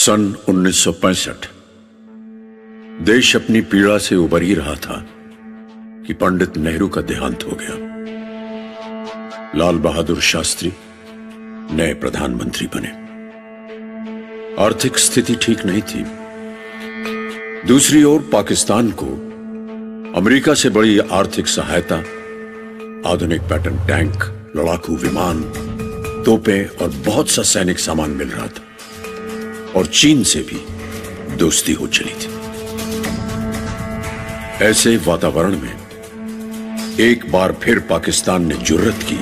सन 1965 देश अपनी पीड़ा से उबर ही रहा था कि पंडित नेहरू का देहांत हो गया। लाल बहादुर शास्त्री नए प्रधानमंत्री बने। आर्थिक स्थिति ठीक नहीं थी। दूसरी ओर पाकिस्तान को अमेरिका से बड़ी आर्थिक सहायता, आधुनिक पैटर्न टैंक, लड़ाकू विमान, तोपें और बहुत सा सैनिक सामान मिल रहा था। और चीन से भी दोस्ती हो चली थी। ऐसे वातावरण में एक बार फिर पाकिस्तान ने जुर्रत की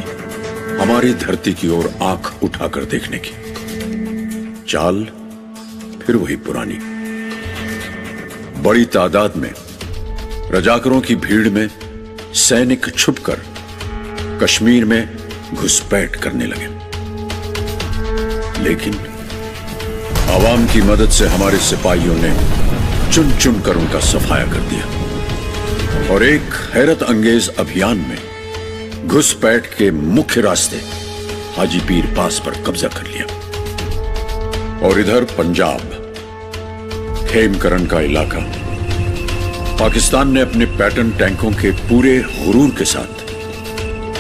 हमारी धरती की ओर आँख उठाकर देखने की। चाल फिर वही पुरानी। बड़ी तादाद में रजाकरों की भीड़ में सैनिक छुपकर कश्मीर में घुसपैठ करने लगे। लेकिन आवाम की मदद से हमारे सिपाहियों ने चुन चुन कर उनका सफाया कर दिया। और एक हैरत अंगेज अभियान में घुसपैठ के मुख्य रास्ते हाजी पीर पास पर कब्जा कर लिया। और इधर पंजाब खेमकरण का इलाका, पाकिस्तान ने अपने पैटर्न टैंकों के पूरे हुरूर के साथ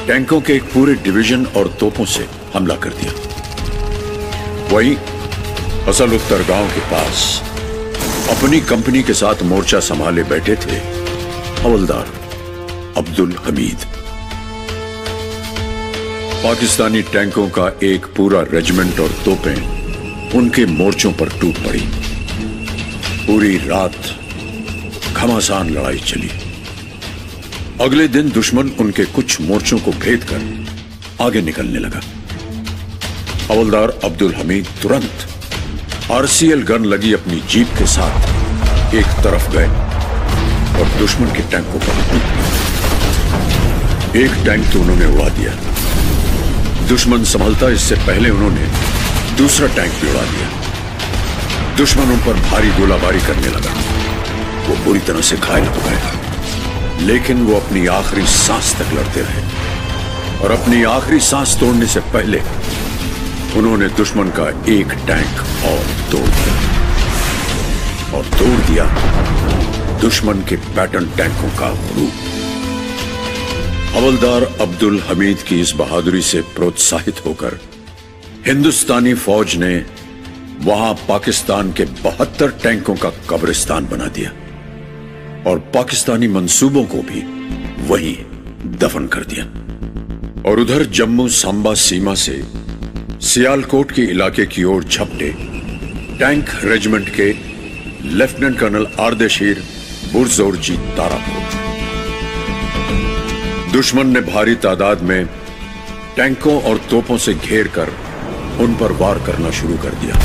टैंकों के एक पूरे डिवीज़न और तोपों से हमला कर दिया। वहीं असल उत्तर गाँव के पास अपनी कंपनी के साथ मोर्चा संभाले बैठे थे हवलदार अब्दुल हमीद। पाकिस्तानी टैंकों का एक पूरा रेजिमेंट और तोपें उनके मोर्चों पर टूट पड़ी। पूरी रात घमासान लड़ाई चली। अगले दिन दुश्मन उनके कुछ मोर्चों को भेद कर आगे निकलने लगा। हवलदार अब्दुल हमीद तुरंत आरसीएल गन लगी अपनी जीप के साथ एक तरफ़ गए और दुश्मन के टैंकों पर एक टैंक तो उन्होंने उड़ा दिया। दुश्मन संभलता इससे पहले उन्होंने दूसरा टैंक भी उड़ा दिया। दुश्मन उन पर भारी गोलाबारी करने लगा। वो बुरी तरह से घायल हो गए। लेकिन वो अपनी आखिरी सांस तक लड़ते रहे। और अपनी आखिरी सांस तोड़ने से पहले उन्होंने दुश्मन का एक टैंक और तोड़ दिया। और तोड़ दिया दुश्मन के पैटर्न टैंकों का रूप। हवलदार अब्दुल हमीद की इस बहादुरी से प्रोत्साहित होकर हिंदुस्तानी फौज ने वहाँ पाकिस्तान के बहत्तर टैंकों का कब्रिस्तान बना दिया और पाकिस्तानी मंसूबों को भी वहीं दफन कर दिया। और उधर जम्मू सांबा सीमा से सियालकोट के इलाके की ओर झपटे टैंक रेजिमेंट के लेफ्टिनेंट कर्नल आर्देशीर बुरजोरजी तारापुर। दुश्मन ने भारी तादाद में टैंकों और तोपों से घेर कर उन पर वार करना शुरू कर दिया।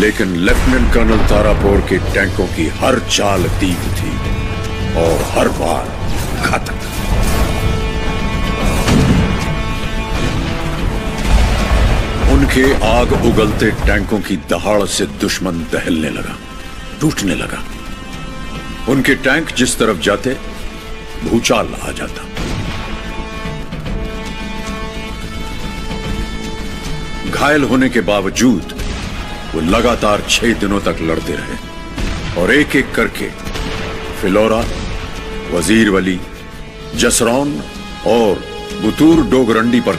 लेकिन लेफ्टिनेंट कर्नल तारापुर के टैंकों की हर चाल तीव्र थी और हर बार घातक उनके आग उगलते टैंकों की दहाड़ से दुश्मन दहलने लगा टूटने लगा। उनके टैंक जिस तरफ़ जाते, भूचाल आ जाता। घायल होने के बावजूद, वो लगातार छह दिनों तक लड़ते रहे और एक एक करके फिलोरा, वज़ीर वली, जसरौन और बुतूर डोगरंडी पर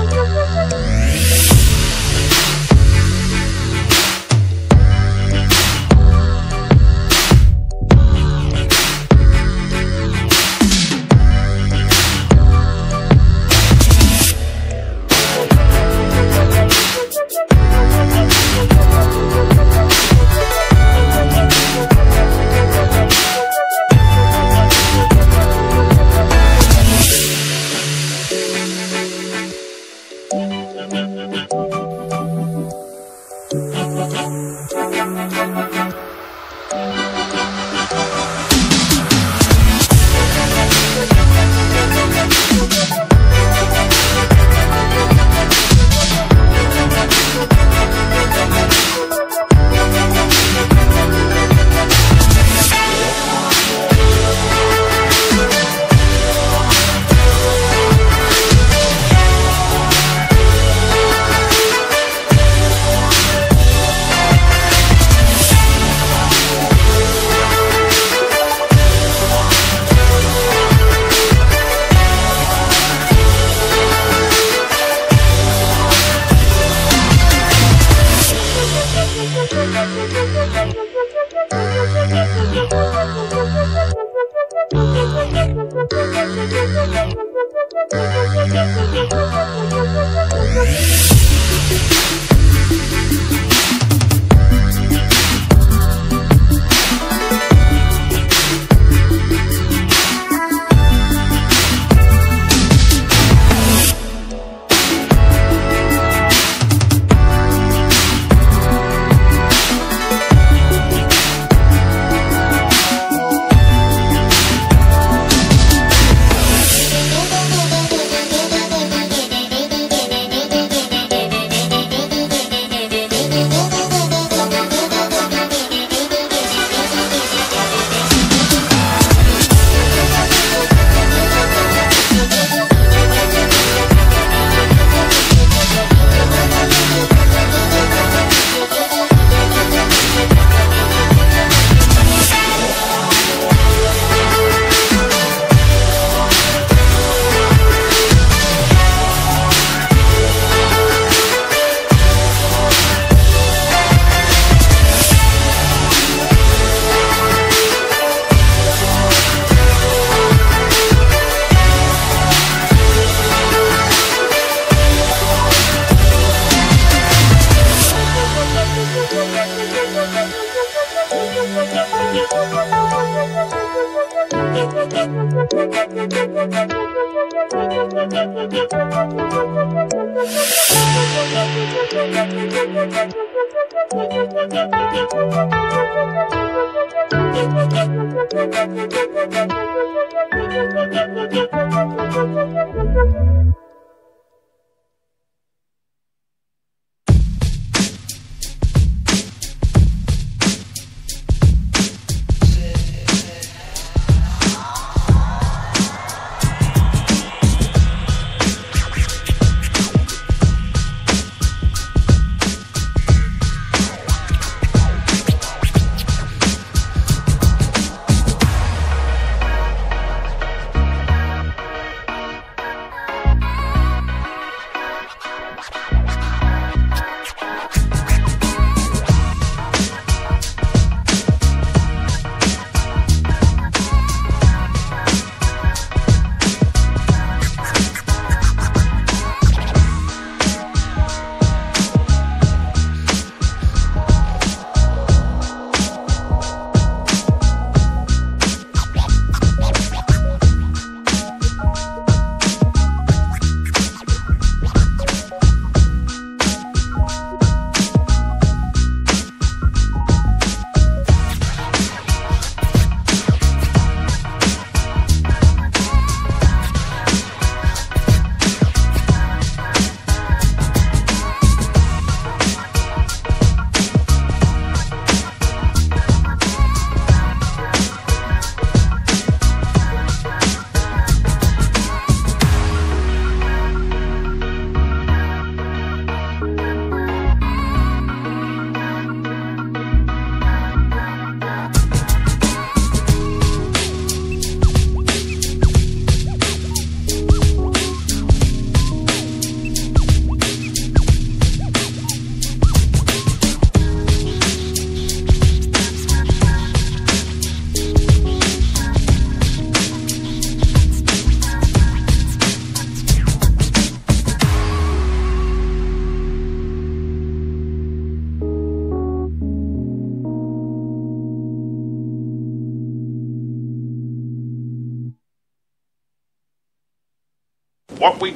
Thank you. Thank you.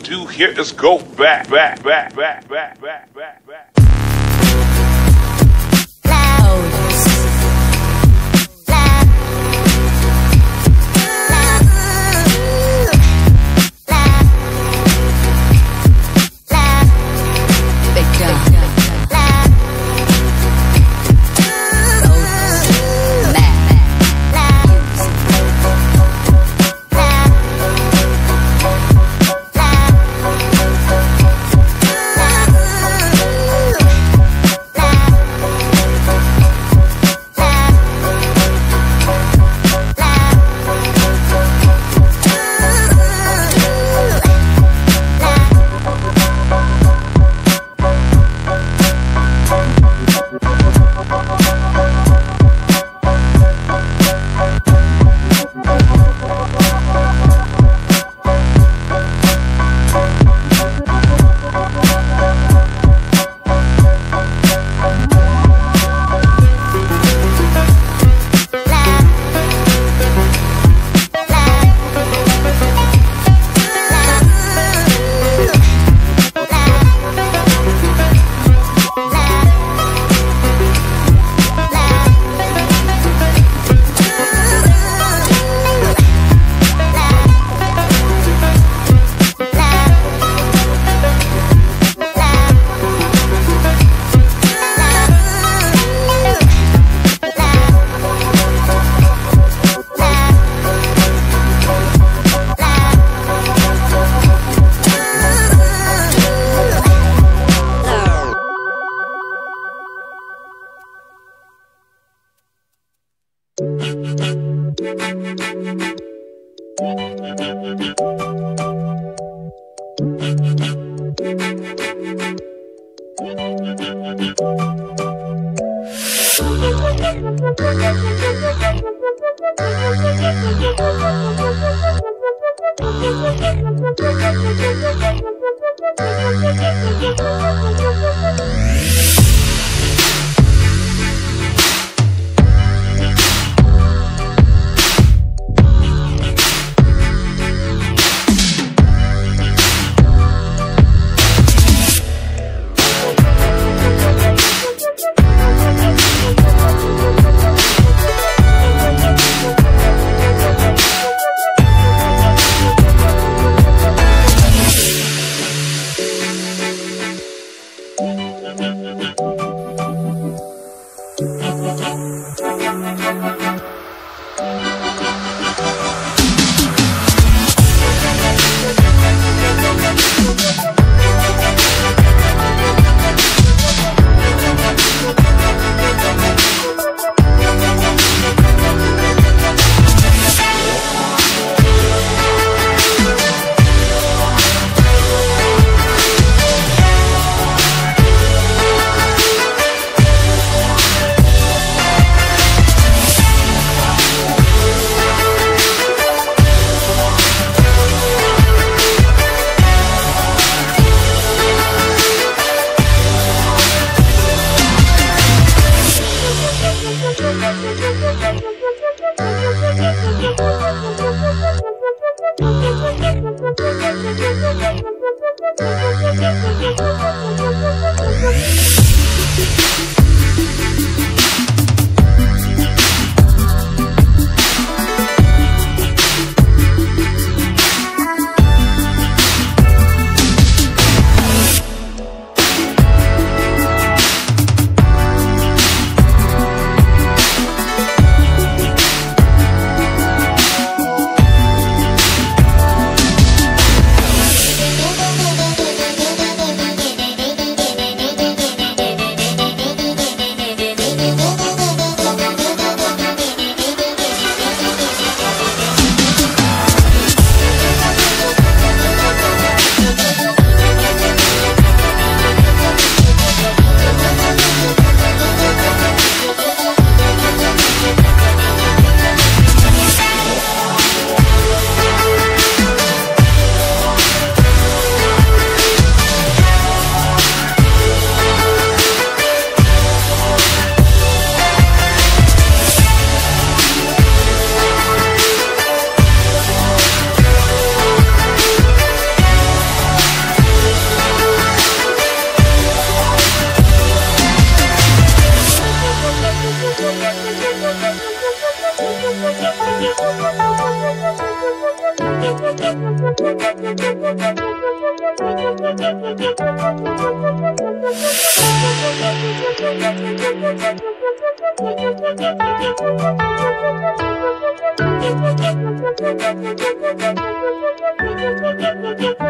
Do here is go back, back, back, back, back, back, back, back. Thank you. Thank you.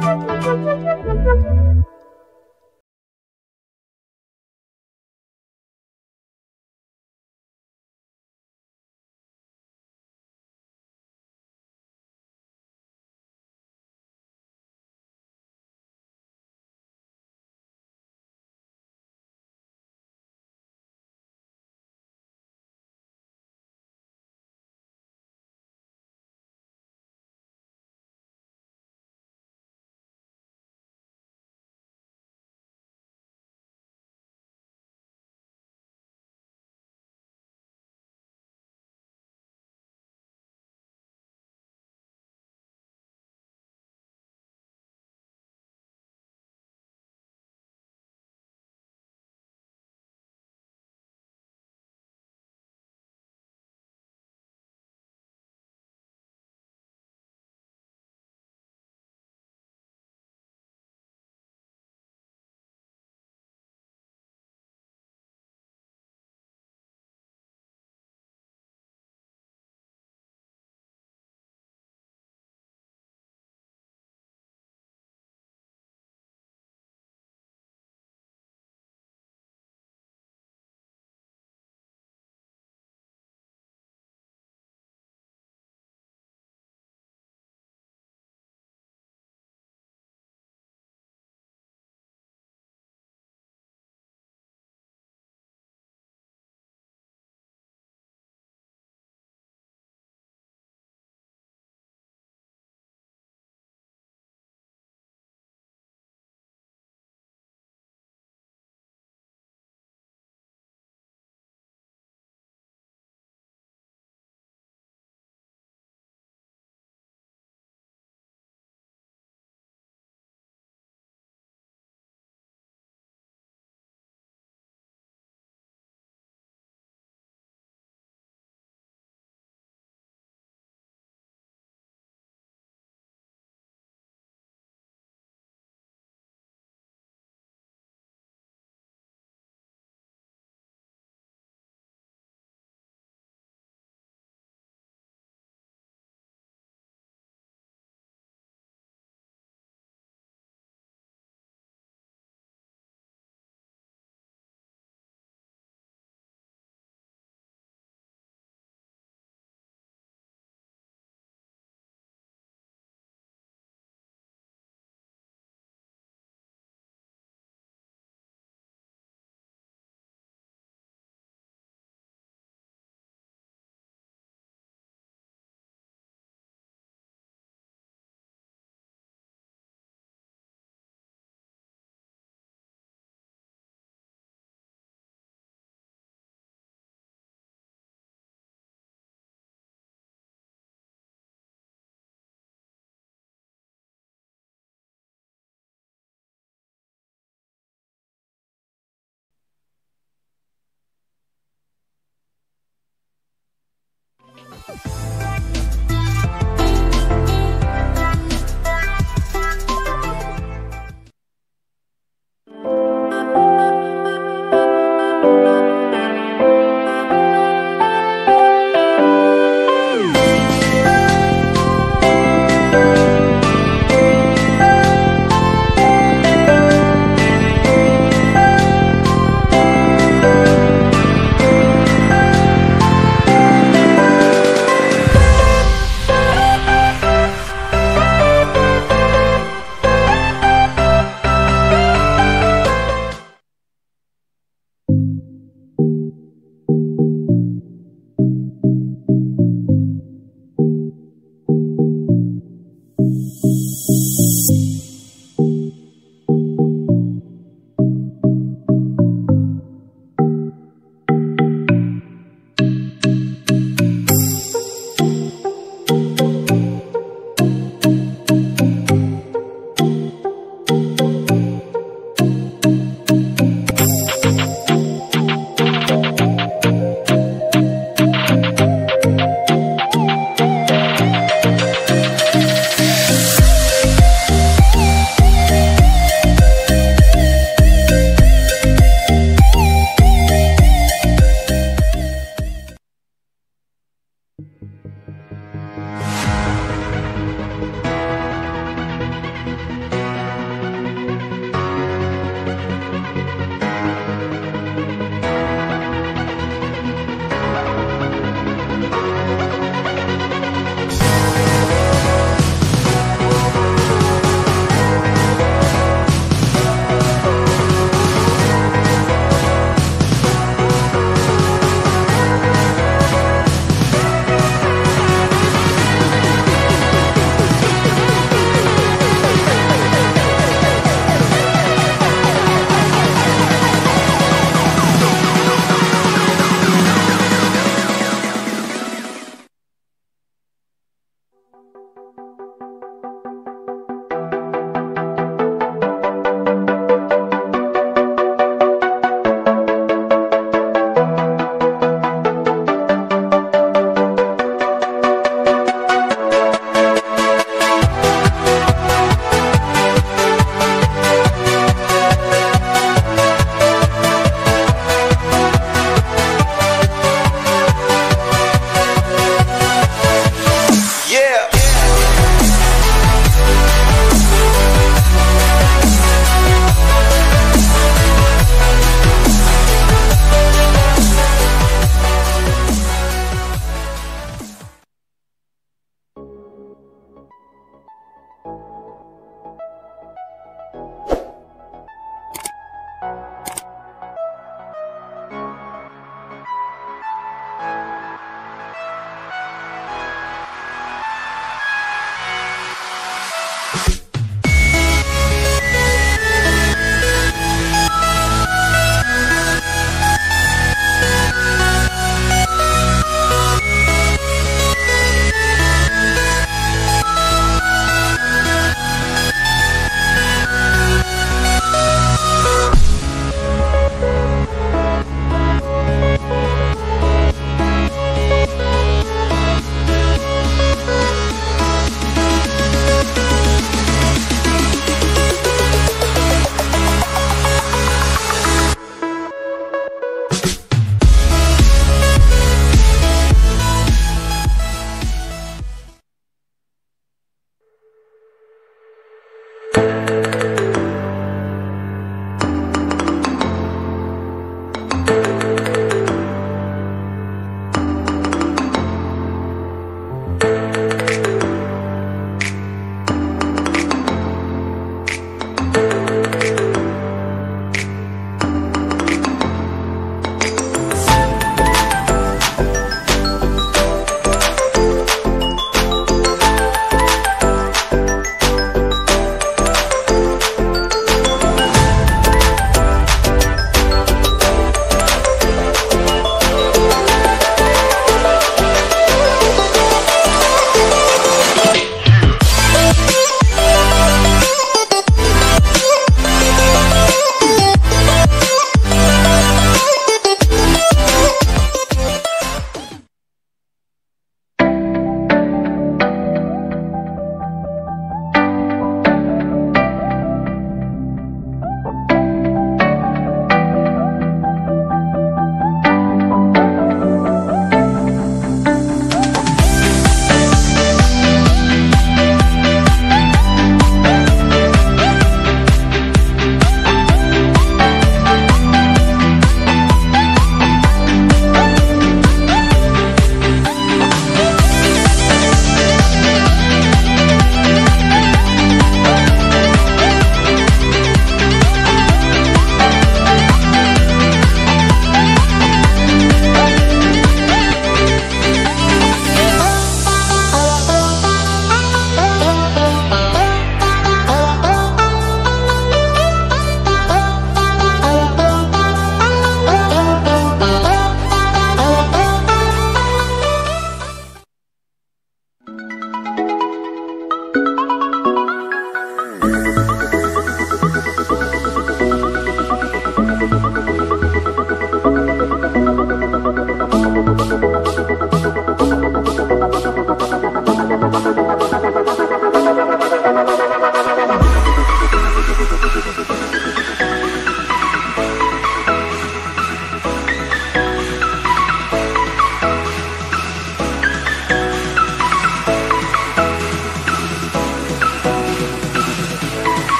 Thank you.